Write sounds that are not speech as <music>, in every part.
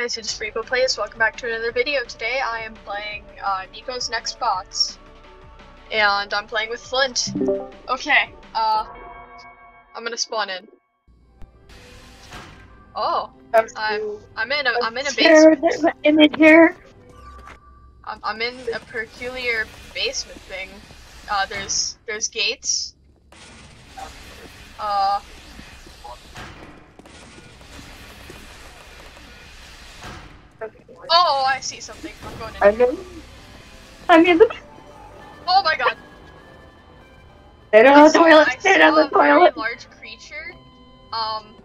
guys, it's Freepo Plays. Welcome back to another video. Today I am playing uh, Nico's Nextbots. And I'm playing with Flint. Okay, uh, I'm gonna spawn in. Oh, I'm, I'm in a, I'm in a basement. Image here. I'm, I'm in a peculiar basement thing. Uh, there's, there's gates. Uh, Oh, I see something. I'm going in. I'm in. I'm in the. Oh my god. Sit on the toilet. Sit on the toilet. large creature. Um,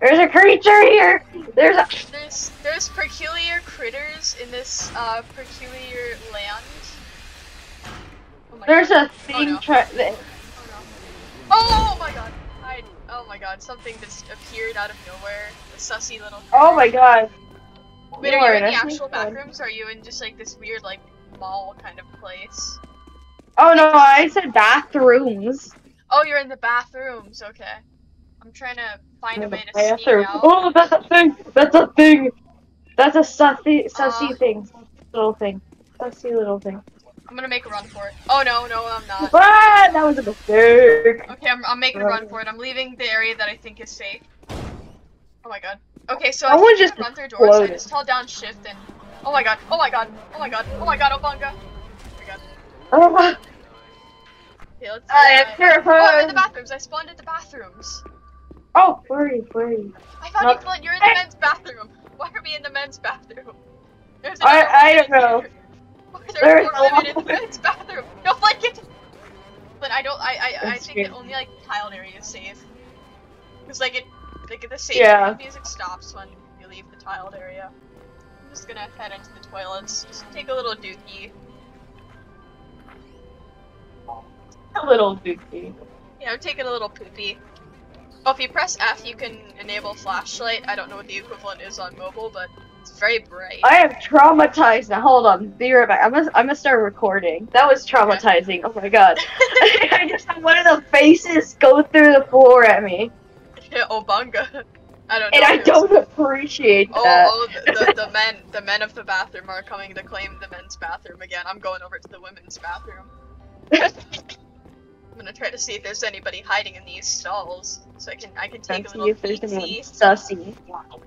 There's a creature here. There's a. there's there's peculiar critters in this uh peculiar land. Oh my There's god. a thing. no. Try- Oh, no. oh my god. I oh my god. Something just appeared out of nowhere. A sussy little. oh my god. Wait, are you in the actual bathrooms? Or are you in just like this weird like mall kind of place? Oh no, I said bathrooms. Oh, you're in the bathrooms. Okay. I'm trying to find a way to sneak out. Oh, that's a thing. That's a thing. That's a sussy, sussy Uh. thing. Little thing. Sussy little thing. I'm gonna make a run for it. Oh no, no, I'm not. <laughs> Ah, that was a mistake. Okay, I'm, I'm making a run for it. I'm leaving the area that I think is safe. Oh my god. Okay, so I I wanna think just just run through doors. I just hold down shift and. Oh my god. Oh my god. Oh my god. Oh my god. Obunga. Oh my god. Oh, Okay, let's. I am uh, terrified. Oh, I'm in the bathrooms. I spawned at the bathrooms. oh, where are you? Where are you? I found No. you, Flint. You're in the men's bathroom. <laughs> Why are we in the men's bathroom? There's I- I don't know. here. <laughs> There's there a more women in the men's bathroom? No, Flint, get. But I don't. I I, I think that only like tiled area is safe. Cause like it, like the safe Yeah. music stops when you leave the tiled area. I'm just gonna head into the toilets. Just take a little dookie. A little dookie. Yeah, I'm taking a little poopy. Oh, if you press F, you can enable flashlight. I don't know what the equivalent is on mobile, but it's very bright. I am traumatized now. Hold on, be right back. I'm gonna, I'm gonna start recording. That was traumatizing. Oh my god. <laughs> <laughs> I just had one of the faces go through the floor at me, Obunga. <laughs> I don't know. and I if it was- don't appreciate Oh, that. oh, the, the, the men, the men of the bathroom are coming to claim the men's bathroom again. I'm going over to the women's bathroom. I'm gonna try to see if there's anybody hiding in these stalls, so I can I can take Let's a see little if there's anyone peek-see. sussy.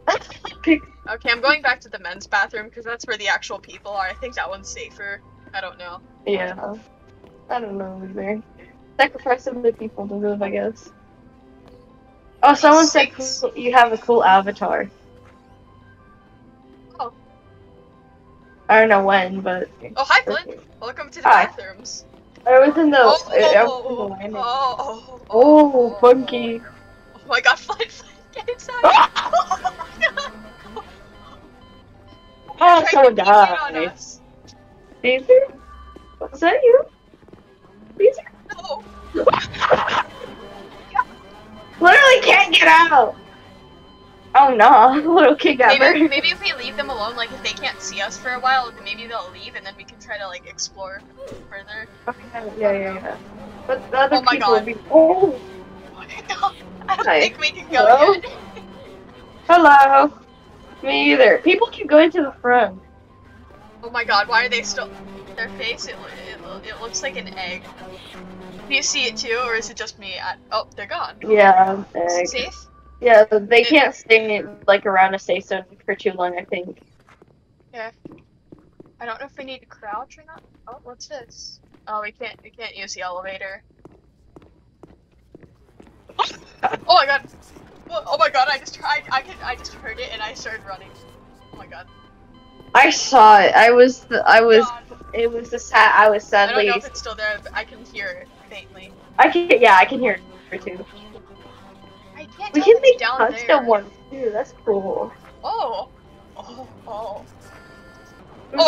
<laughs> Okay, I'm going back to the men's bathroom because that's where the actual people are. I think that one's safer. I don't know. yeah. I don't know either. Sacrifice some of the people to live, I guess. Oh, someone said cool- you have a cool avatar. Oh. I don't know when, but Oh, hi, Flint. Welcome to the Hi. bathrooms. I was in the. Oh, I- I was in the oh, landing. oh, oh, Oh, oh, oh, oh funky. Oh my god, Flint, Flint, get inside. Oh my god. Oh, someone peek in on died. Caesar? Was that you? Caesar? No. <laughs> Literally can't get out! Oh no, <laughs> little kid got Maybe, maybe if we leave them alone, like if they can't see us for a while, then maybe they'll leave and then we can try to like explore further. Okay, yeah, yeah, yeah. But the other Oh my people God. will be. Oh! <laughs> no, I don't Hi. think we can go Hello? yet. Hello! Me either. People keep going to the front. Oh my god, why are they still? Their face, it, it, it looks like an egg. Do you see it too, or is it just me? I, oh, they're gone. Yeah, egg. safe? Yeah, they can't stay like around a safe zone for too long, I think. Yeah. I don't know if we need to crouch or not. Oh, what's this? Oh, we can't. We can't use the elevator. Oh my god! Oh my god! I just tried. I could. I just heard it and I started running. Oh my god! I saw it. I was. I was. God. It was the sad. I was sadly. I don't know if it's still there, but I can hear it faintly. I can. Yeah, I can hear it too. I can't We can make down there. ones too. That's cool. Oh. Oh. Oh. Oh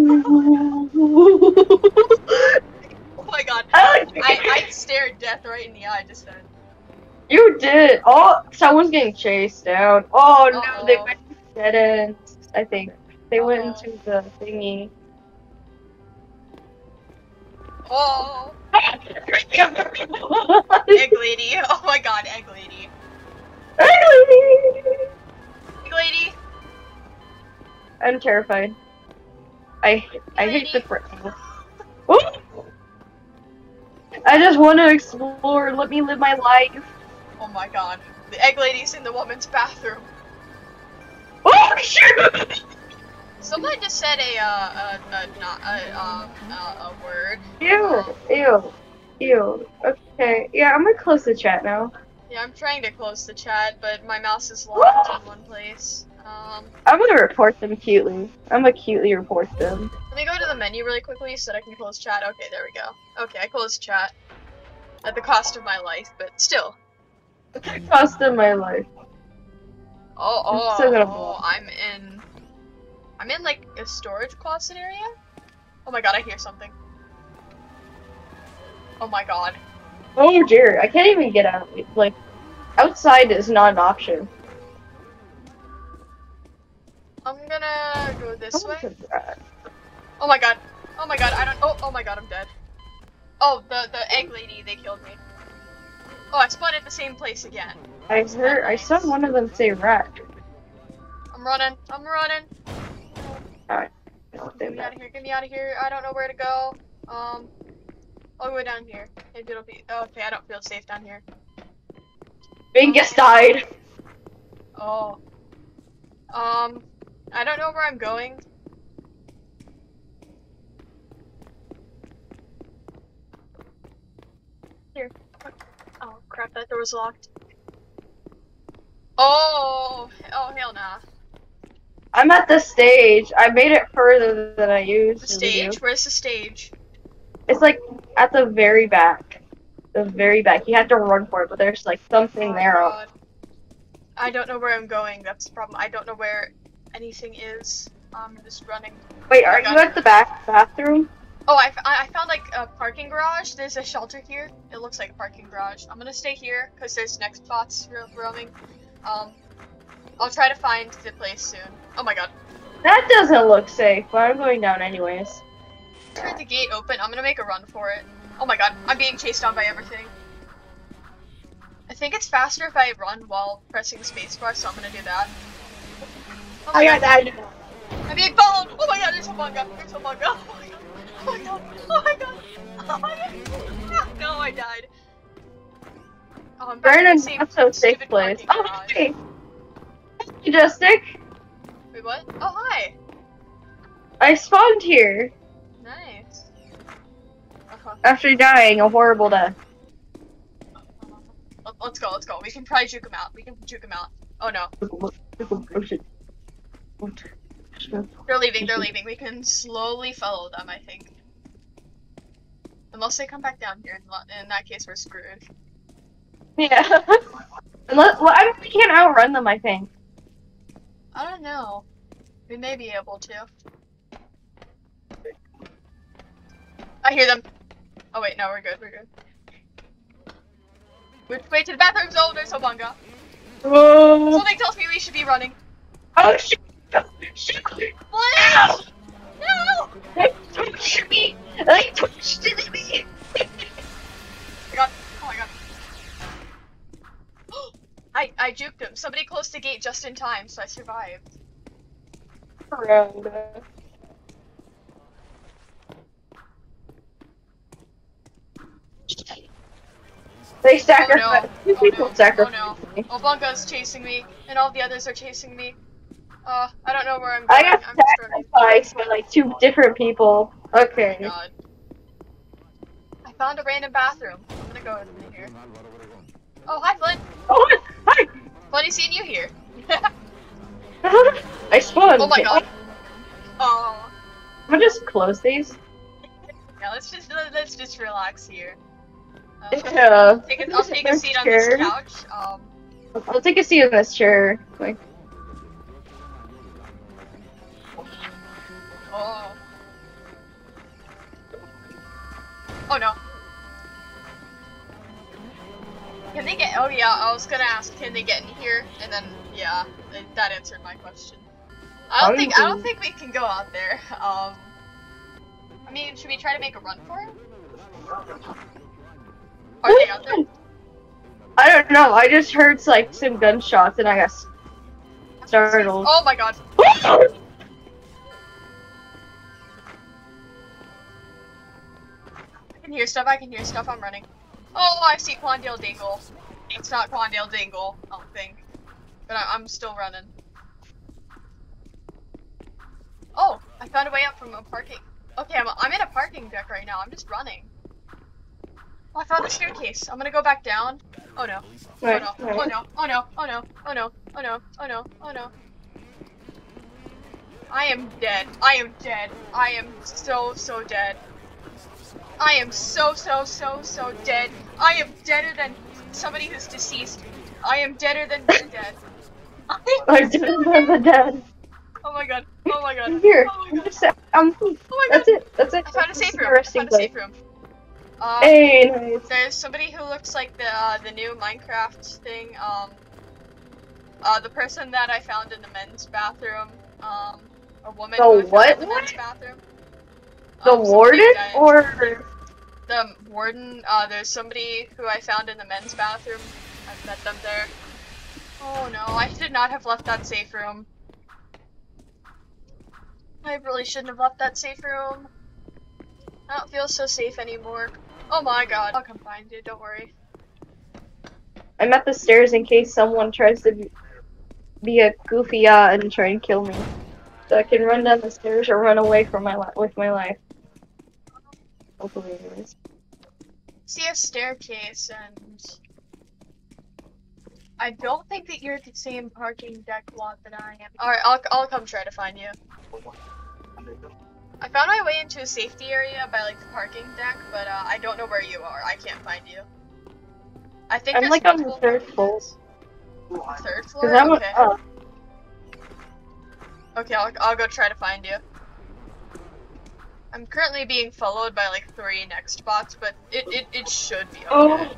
my god! Oh. <laughs> Oh my god! I, I, I stared death right in the eye just then. you did. Oh, someone's getting chased down. Oh no, they went to dead ends. I think they went Uh-oh. into the thingy. Oh. Egg Egg lady. Oh my god, egg lady. Egg lady. Egg lady. I'm terrified. I I hate the fr- I just want to explore. Let me live my life. Oh my god. The egg lady's in the woman's bathroom. Oh shit! Someone just said a, uh, a, a, not, a, um, a, a word. Ew, ew, ew. Okay, yeah, I'm gonna close the chat now. Yeah, I'm trying to close the chat, but my mouse is locked in one place. Um, I'm gonna report them cutely. I'm gonna cutely report them. let me go to the menu really quickly so that I can close chat. Okay, there we go. Okay, I closed chat. At the cost of my life, but still. It cost them my life. Oh, oh, I'm oh. I'm in... I'm in, like, a storage closet area? Oh my god, I hear something. Oh my god. Oh dear, I can't even get out. Like, outside is not an option. I'm gonna go this way. Someone's a rat. Oh my god. Oh my god, I don't- oh, oh my god, I'm dead. Oh, the, the egg lady, they killed me. Oh, I spawned at the same place again. I heard. I saw one of them say rat. I'm running, I'm running. Alright. Get me out of here, get me out of here. I don't know where to go. Um, I'll go down here. Maybe it'll be, oh, okay, I don't feel safe down here. Bingus died. Oh. Um, I don't know where I'm going. Here. Oh crap, that door was locked. Oh, oh hell nah. I'm at the stage. I made it further than I used. The stage? do. Where's the stage? It's like at the very back. The very back. You have to run for it, but there's like something Oh, there. God. I don't know where I'm going. That's the problem. I don't know where anything is. I'm just running. Wait, Oh are you at the back bathroom? Oh, I, f- I found like a parking garage. There's a shelter here. It looks like a parking garage. I'm gonna stay here because there's nextbots ro- roaming. Um, I'll try to find the place soon. Oh my god. That doesn't look safe, but I'm going down anyways. Turn the gate open. I'm gonna make a run for it. Oh my god. I'm being chased down by everything. I think it's faster if I run while pressing spacebar, so I'm gonna do that. Oh my god. that. I'm being followed! Oh my god, there's a manga! There's a manga! <laughs> Oh my god! Oh my god! Oh my god! Oh my god! <laughs> No, I died. Oh, I'm back in the same so safe place. Oh, garage. Majestic, Wait, what? Oh, hi! I spawned here Nice. After dying a horrible death. Let- Let's go, let's go. We can probably juke him out. We can juke him out. Oh no. They're leaving, they're leaving. We can slowly follow them, I think. Unless they come back down here. In In that case, we're screwed. Yeah. <laughs> Unless, well, I mean, we can't outrun them, I think. I don't know. We may be able to. I hear them. Oh wait, no, we're good, we're good. Which way to the bathroom? Oh, there's Obunga. Something tells me we should be running. Oh, shit. Shit. Please! No! They touched me. They touched me. <laughs> I, I juked him. Somebody closed the gate just in time, so I survived. Around. They sacrificed. Oh no. people Oh no. sacrificed Oh me. Oh, Bunga's chasing me, and all the others are chasing me. Uh, I don't know where I'm going. I got I'm sacrificed by like two different people. Okay. Oh. I found a random bathroom. I'm gonna go in here. Oh, hi, Flint. Oh. Funny seeing you here. <laughs> I spawned. oh my god. Oh. I'm just close these. Yeah, let's just let's just relax here. Uh, Yeah. take a, I'll take a seat on this Chair. couch. Um, I'll take a seat in this chair. Like, oh. Oh no. Can they get- oh yeah, I was gonna ask, can they get in here? And then, yeah, that answered my question. I don't I think- I don't think we can go out there. <laughs> Um, I mean, should we try to make a run for it? Are they out there? I don't know, I just heard like some gunshots and I got startled. Oh my god. <laughs> I can hear stuff, I can hear stuff, I'm running. Oh, I see Quandale Dingle. It's not Quandale Dingle, I don't think. But I I'm still running. Oh, I found a way up from a parking. Okay, I'm, I'm in a parking deck right now. I'm just running. Oh, I found a staircase. I'm gonna go back down. Oh no. Oh no. Oh no. Oh no. Oh no. Oh no. Oh no. Oh no. Oh no. I am dead. I am dead. I am so, so dead. I am so, so, so, so dead. I am deader than somebody who's deceased. I am deader than being <laughs> dead. I I am didn't so the dead. Oh my god. Oh my god. I'm here. Oh my god. just, um, Oh my that's god. it. That's it. I found a safe room. I found a safe room. Um, Hey, nice. There's somebody who looks like the uh, the new Minecraft thing. Um, uh, the person that I found in the men's bathroom. Um, a woman The found what in the men's bathroom. The Um, warden or the warden? Uh, there's somebody who I found in the men's bathroom. I've met them there. Oh no, I should not have left that safe room. I really shouldn't have left that safe room. I don't feel so safe anymore. Oh my god, I'll come find you, don't worry. I'm at the stairs in case someone tries to be, a goofy uh, and try and kill me. So I can run down the stairs or run away from my li- with my life. Hopefully, anyways. see a staircase and I don't think that you're at the same parking deck lot that I am. Alright, I'll, I'll come try to find you. I found my way into a safety area by like the parking deck, but uh, I don't know where you are. I can't find you. I think I'm like on the third floor. third floor. Okay, uh, okay, I'll, I'll go try to find you. I'm currently being followed by like three nextbots, but it, it, it should be oh. okay. Oh.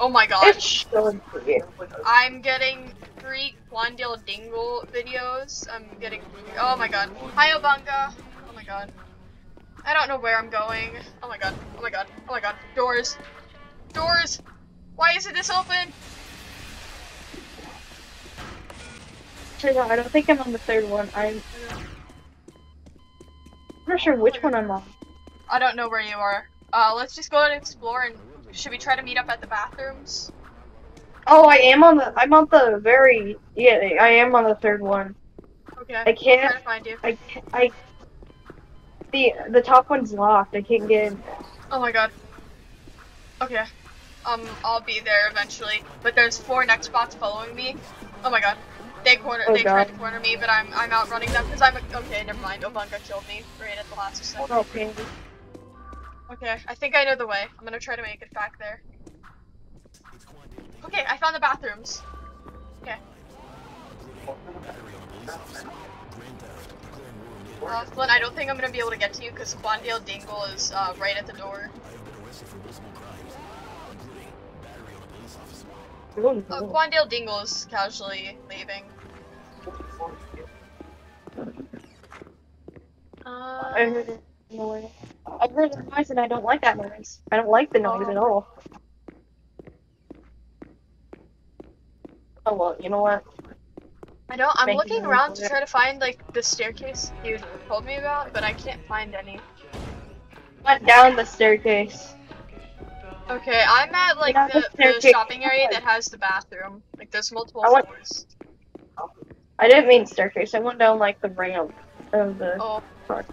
oh my god. it should be. I'm getting three Quandale Dingle videos. I'm getting. Oh my god. Hi, Obunga. Oh my god. I don't know where I'm going. Oh my god. Oh my god. Oh my god. Doors. Doors. Why isn't this open? I don't think I'm on the third one. I'm, I'm not sure which one I'm on. I don't know where you are. Uh, let's just go and explore. And should we try to meet up at the bathrooms? Oh, I am on the. I'm on the very. Yeah, I am on the third one. Okay. I can't. to find you. I. I. The the top one's locked. I can't get in. Oh my god. Okay. Um, I'll be there eventually. But there's four nextbots following me. Oh my god. They corner. Oh they tried to corner me, but I'm I'm outrunning them because I'm a, okay. Never mind. Obunga killed me right at the last second. Oh, Okay. Okay, I think I know the way. I'm gonna try to make it back there. Okay, I found the bathrooms. Okay. Uh, Flynn, I don't think I'm gonna be able to get to you because Quandale Dingle is uh, right at the door. Oh, Uh. Quandale Dingle is casually leaving. I heard it. noise. I heard the noise and I don't like that noise. I don't like the noise at all. Oh well, you know what? I don't. I'm Thank looking around to try to find like the staircase you told me about, but I can't find any. Went down the staircase. Okay, I'm at like the, the the shopping area that has the bathroom. Like there's multiple I want- floors. I didn't mean staircase. I went down like the ramp of the. Oh. Fuck.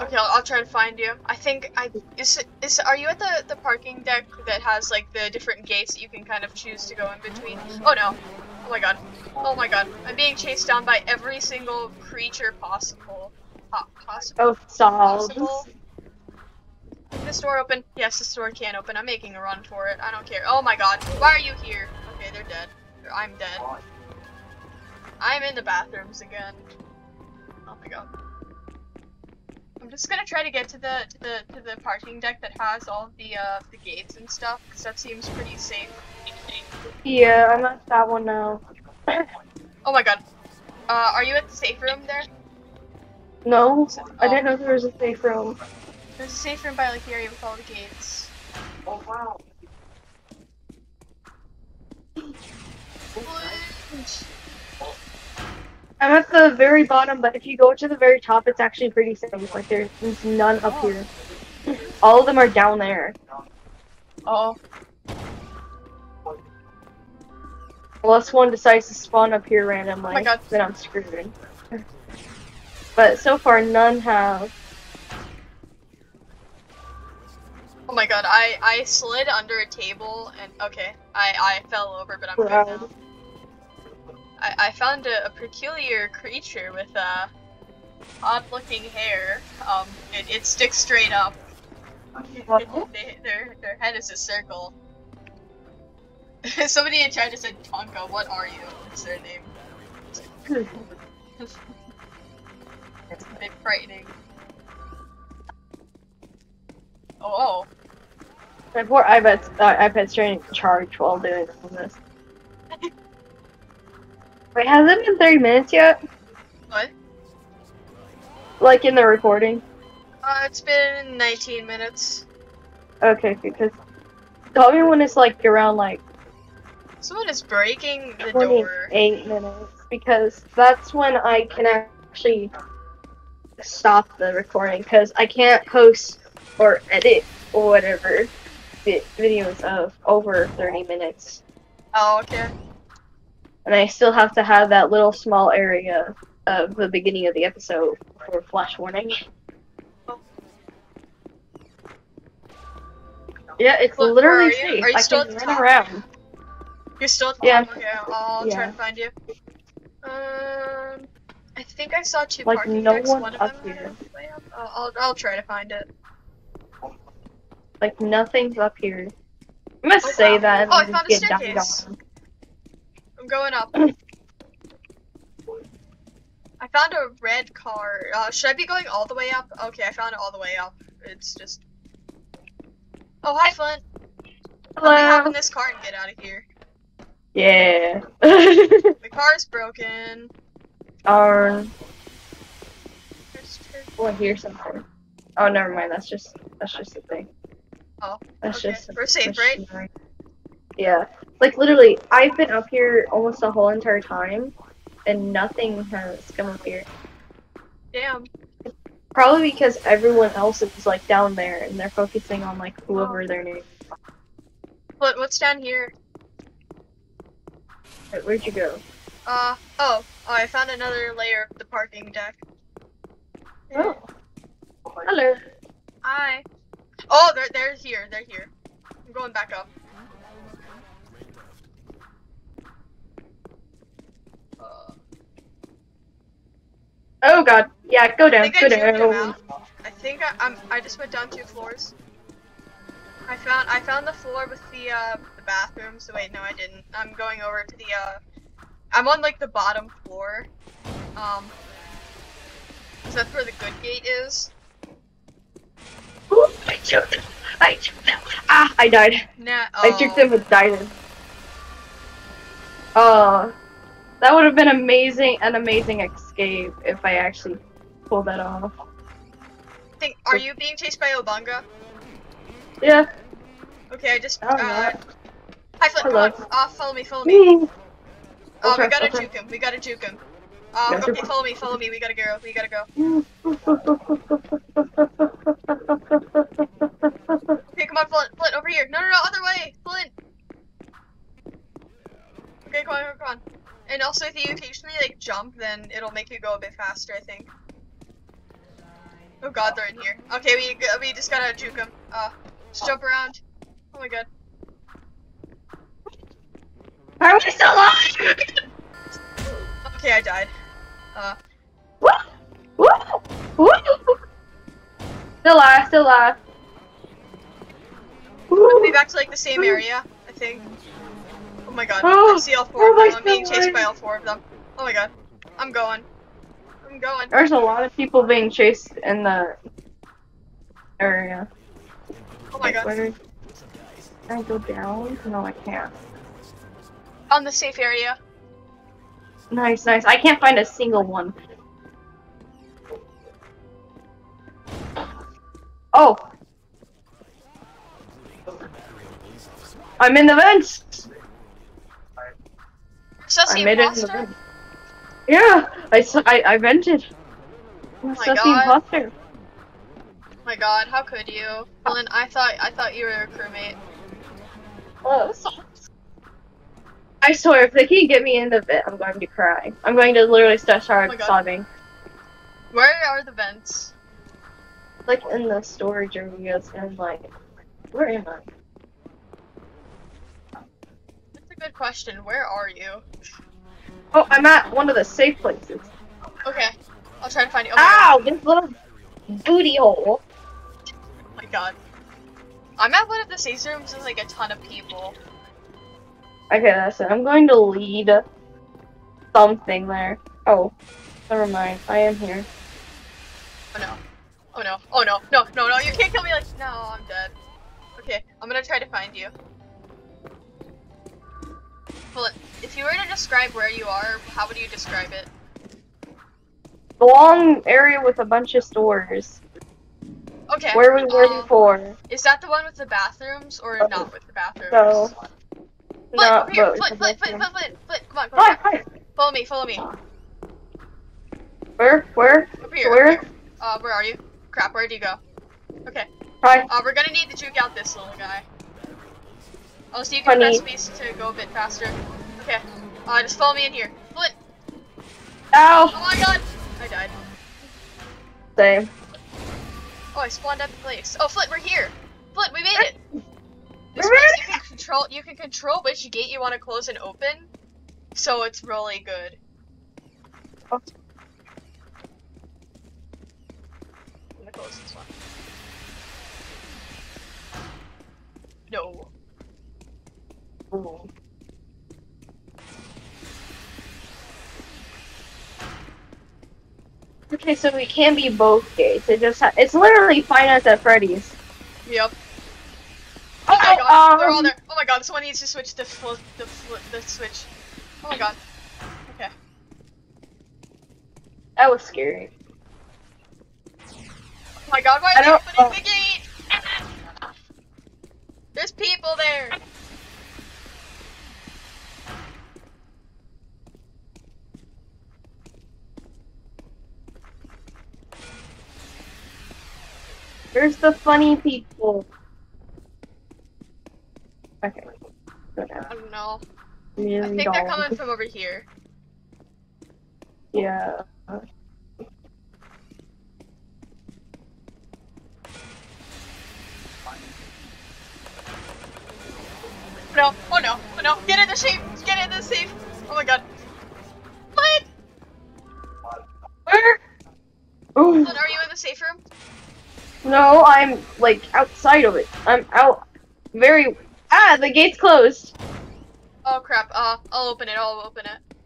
Okay, I'll, I'll try to find you. I think I is is are you at the the parking deck that has like the different gates that you can kind of choose to go in between? Oh no! Oh my god! Oh my god! I'm being chased down by every single creature possible. Po- possible. Oh, solved. Possible. This door open? Yes, this door can't open. I'm making a run for it. I don't care. Oh my god. Why are you here? Okay, they're dead. I'm dead. I'm in the bathrooms again. Oh my god. I'm just gonna try to get to the to the to the parking deck that has all the uh the gates and stuff because that seems pretty safe. Yeah, I'm at that one now. <coughs> Oh my god. Uh, are you at the safe room there? No, I Oh. didn't know there was a safe room. There's a safe room by like the area with all the gates. Oh wow. I'm at the very bottom, but if you go to the very top, it's actually pretty safe. Like there's, there's none up here. all of them are down there. Oh. Unless one decides to spawn up here randomly, Oh my God. then I'm screwed. But so far, none have. Oh my god, I, I slid under a table and okay, I, I fell over, but I'm good now. I, I found a, a peculiar creature with uh, odd looking hair. Um, it, it sticks straight up. They, their, their head is a circle. <laughs> Somebody in just said, Tonka, what are you? It's their name. It's <laughs> a bit frightening. Oh, oh. My poor iPad's, uh, iPad's trying to charge while doing this. Wait, has it been 30 minutes yet? What? Like in the recording? Uh, it's been 19 minutes. Okay, because tell me when it's like around like Someone is breaking the door. 28 minutes because that's when I can actually stop the recording because I can't post or edit or whatever videos of over 30 minutes. Oh, okay. And I still have to have that little small area of the beginning of the episode for flash warning. Yeah, it's Look, literally are you? safe. Are you I still can at the run top? around. You're still at the Yeah. top? Okay, I'll try Yeah. to find you. Um, I think I saw two Like, parking no decks. one One of up them here. are way up. I'll, I'll, I'll try to find it. Like nothing's up here. I'm gonna Oh, say wow. that Oh, I found a just get died staircase. I'm going up. I found a red car. Uh, should I be going all the way up? Okay, I found it all the way up. It's just. Oh, hi, Flint. Hello. Let me hop in this car and get out of here. Yeah. <laughs> The car's broken. Darn. Oh, I hear something. Oh, never mind. That's just that's just the thing. Oh, That's okay. just. We're safe, right? Yeah. Like literally, I've been up here almost the whole entire time, and nothing has come up here. Damn. Probably because everyone else is like down there, and they're focusing on like whoever their name. What? What's down here? Wait, Where'd you go? Uh. Oh. Oh, I found another layer of the parking deck. Oh. Hello. Hi. Oh, they're they're here. They're here. I'm going back up. Oh God. Yeah, go I down. think I Go juked him down. out. I think I, I'm. I just went down two floors. I found I found the floor with the uh the bathroom. So wait, no, I didn't. I'm going over to the uh. I'm on like the bottom floor. Um. So that's where the good gate is. Ooh, I choked him. I choked. Ah, I died. Nah. I oh. choked him with diamond. Oh, that would have been amazing, an amazing escape if I actually pulled that off. Think, are you being chased by Obunga? Yeah. Okay, I just. Oh, uh. Hi, Flip. Hello. Come on. Uh, follow me. Follow me. Woo. Uh, we gotta juke him. We gotta juke him. Uh, okay, follow me. Follow me. We gotta go. We gotta go. <laughs> Okay, come on, Flint. Flint, over here. No, no, no, other way. Flint. Okay, come on, come on. And also, if you occasionally like jump, then it'll make you go a bit faster. I think. Oh God, they're in here. Okay, we we just gotta juke them. Uh, just jump around. Oh my God. Are we still alive? Okay, I died. Uh, Woo! Woo! Woo! Still alive, still alive. we'll be back to like the same area. I think. Oh my God. Oh, I see all four of them. I'm being chased by all four of them. Oh my God. I'm going. I'm going. There's a lot of people being chased in the area. Oh my God. Can I go down? No, I can't. On the safe area. Nice, nice. I can't find a single one. Oh! I'm in the vents! So that's I the made it in the imposter? vents. Yeah! I, s- I, I vented. Oh my That's the God. imposter. Oh my god, how could you? Dylan, I thought I thought you were a crewmate. Close. I swear, if they can get me into it, I'm going to cry. I'm going to literally start Oh start my God. sobbing. Where are the vents? Like in the storage areas and like, where am I? A good question. Where are you? Oh, I'm at one of the safe places. Okay, I'll try to find you. Oh Ow! This little booty hole. Oh my god. I'm at one of the safe rooms with like a ton of people. Okay, that's it. I'm going to lead something there. Oh, never mind. I am here. Oh no. Oh no. Oh no. No, no, no. You can't kill me like. No, I'm dead. Okay, I'm gonna try to find you. Well, if you were to describe where you are, how would you describe it? The long area with a bunch of stores. Okay. Where we were um, before. Is that the one with the bathrooms or Oh. not with the bathrooms? Flint, not over here. both. Flint, Flint, Flint, Flint, Flint, Flint. Come on, come Hi, on. hi. Follow me, follow me. Where? Where? Over here. Where? Over here. Uh, where are you? Crap, where'd you go? Okay. Hi. Uh, we're gonna need to juke out this little guy. Oh, so you can Honey. press space to go a bit faster. Okay. Uh, just follow me in here. Flint! Ow! Oh my god! I died. Same. Oh, I spawned at the place. Oh, Flint, we're here! Flint, we made it! <laughs> This place you can control you can control which gate you want to close and open. So it's really good. Oh. I'm gonna close this one. No. Ooh. Okay, so we can be both gates. It just ha- it's literally Nights at Freddy's. Yep. Oh my god, they're all um, there. Oh my god, someone needs to switch the fl- the fl- the switch. Oh my god. Okay. That was scary. Oh my god, why are they opening oh. the gate? There's people there. Where's the funny people? Okay. Go down. I don't know. I Million think they're coming from over here. Yeah. No, oh no, oh no, get in the safe, get in the safe. Oh my god. What? Where? Ooh. Are you in the safe room? No, I'm like outside of it. I'm out. Very. Ah, the gate's closed. Oh crap, uh, I'll open it, I'll open it.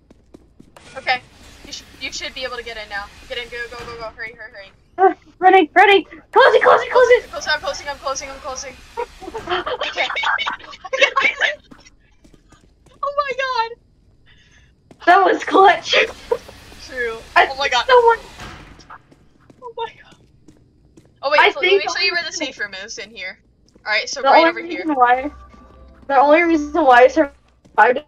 Okay, you, sh you should be able to get in now. Get in, go, go, go, go, hurry, hurry, hurry. Ah, running, running. Close it, close it, close it. Close, I'm closing, I'm closing, I'm closing. Okay. <laughs> <laughs> oh my god. That was clutch. True. I Oh my god. Someone. Oh wait, I Flint, let me show you where the safe room is in here. Alright, so The right over here. why. The only reason why I survived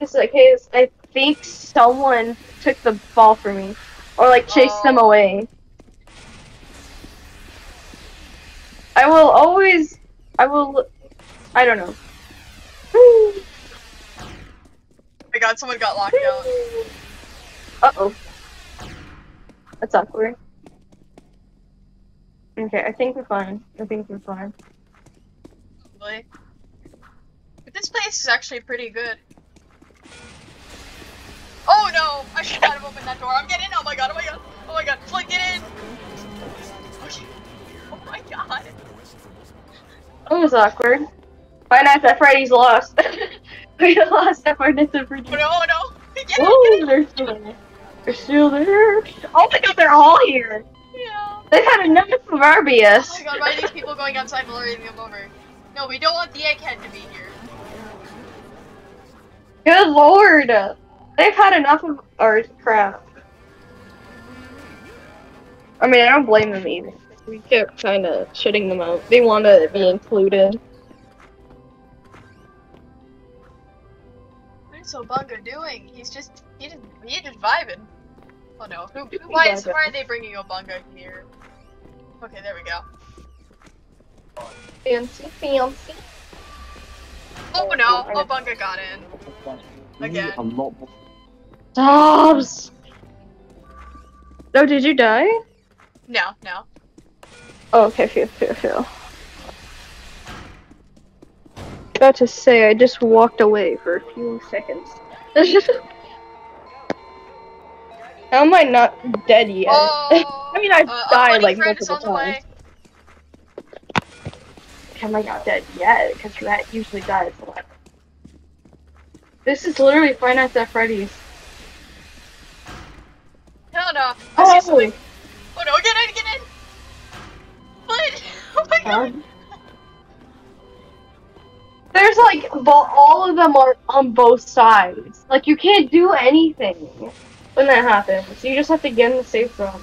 is because I think someone took the ball from me, or like chased them Oh. away. I will always. I will. I don't know. Oh my god, someone got locked out. <laughs> Uh oh. That's awkward. Okay, I think we're fine. I think we're fine. Probably. But this place is actually pretty good. Oh no! I should not have opened that door. I'm getting in! Oh my god, oh my god! Oh my god, Flint, get in! Oh my god. <laughs> That was awkward. Five Nights at Freddy's lost. <laughs> we lost at Five Nights at Freddy's. Oh no, oh no! <laughs> Get in, Whoa, get in! they're still there. They're still there. Oh my god, they're all here. Yeah. They've had enough of our Oh BS. my god, why are these people going outside blurring them over? No, we don't want the egghead to be here. Good lord. They've had enough of our crap. I mean, I don't blame them either. We kept kind of shutting them out. They want to be included. What is Obunga doing? He's just, he just, he's just vibing. Oh no, who, who- why is, why are they bringing Obunga here? Okay, there we go. Fancy, fancy. Oh, oh no! Oh, Bunga got in. Again. A lot more. Dobbs! Oh, did you die? No, no. Oh, okay, phew, phew, phew. About to say, I just walked away for a few seconds. <laughs> How am I not dead yet? Oh! <laughs> I mean, I've Uh, died like multiple times. How am I not dead yet? Because Rat usually dies a lot. This is literally Five Nights at Freddy's. Hell no! I Oh. Oh no! Get in! Get in! What? Oh my god! There's like, all of them are on both sides. Like, you can't do anything when that happens. You just have to get in the safe zone.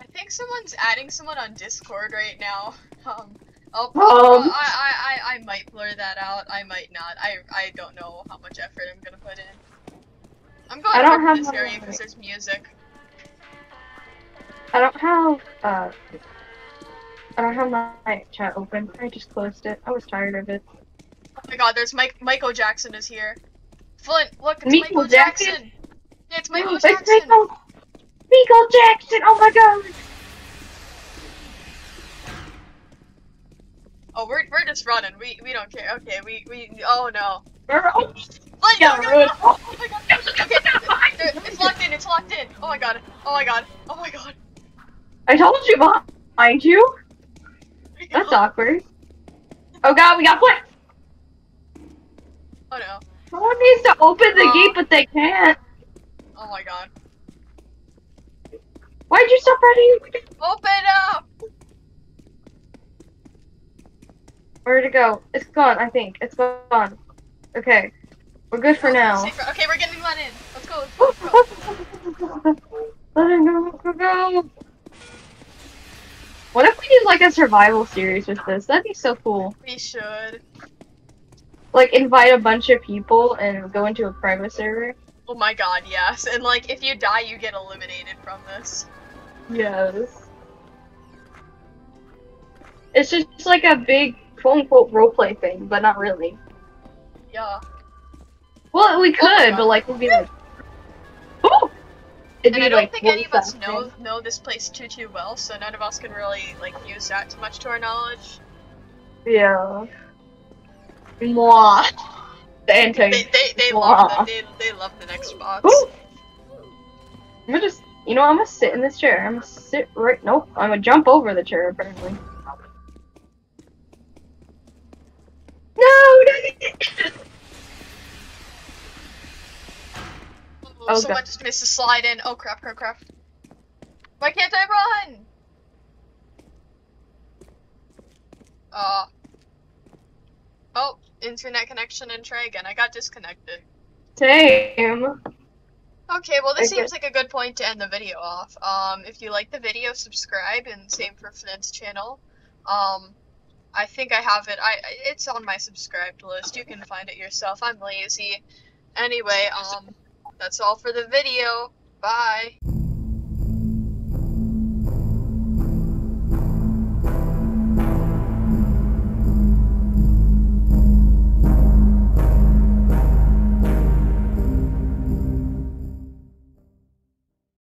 I think someone's adding someone on Discord right now. <laughs> Um, I'll, Um. I, I, I, I might blur that out. I might not. I, I don't know how much effort I'm gonna put in. I'm going I don't to have this area because there's music. I don't have, uh, I don't have my chat open. I just closed it. I was tired of it. Oh my god, there's Mike. Michael Jackson is here. Flint, look, it's Michael Michael Jackson? Jackson. Yeah, it's Michael It's Jackson. Michael, Michael Jackson! Oh my god! Oh, we're, we're just running. We we don't care. Okay, we we. Oh no. Girl. Flint, Yeah, no, no, no. Oh my god. Okay, it's locked in. It's locked in. Oh my god. Oh my god. Oh my god. I told you behind you. <laughs> That's awkward. Oh god, we got what? Oh no. Someone needs to open the Oh. gate, but they can't. Oh my god. Why'd you stop running? Open up. Where'd it go? It's gone, I think. It's gone. Okay. We're good for now. Safe- Okay, we're getting let in. Let's go. Let's go. Let's go. <laughs> Let go, let go. What if we did like a survival series with this? That'd be so cool. We should. Like invite a bunch of people and go into a private server. Oh my god, yes. And like, if you die, you get eliminated from this. Yes. It's just like a big quote unquote roleplay thing, but not really. Yeah. Well, we Oh could, God. but like we'd be like, oh, it'd And I don't like think any of us know acting. know this place too too well, so none of us can really like use that too much to our knowledge. Yeah. Mwah. The <laughs> They anti. they, they Wow. love the, they they love the next box. Ooh. I'm gonna just, you know, I'm gonna sit in this chair. I'm gonna sit right. Nope. I'm gonna jump over the chair apparently. No, no. Oh, Oh, someone God. just missed a slide in. Oh crap, crap, crap. Why can't I run? Uh. Oh, internet connection and try again. I got disconnected. Same. Okay, well this Okay. seems like a good point to end the video off. Um, if you like the video, subscribe, and same for Flint's channel. Um, I think I have it. I- it's on my subscribed list. You can find it yourself. I'm lazy. Anyway, um, that's all for the video. Bye.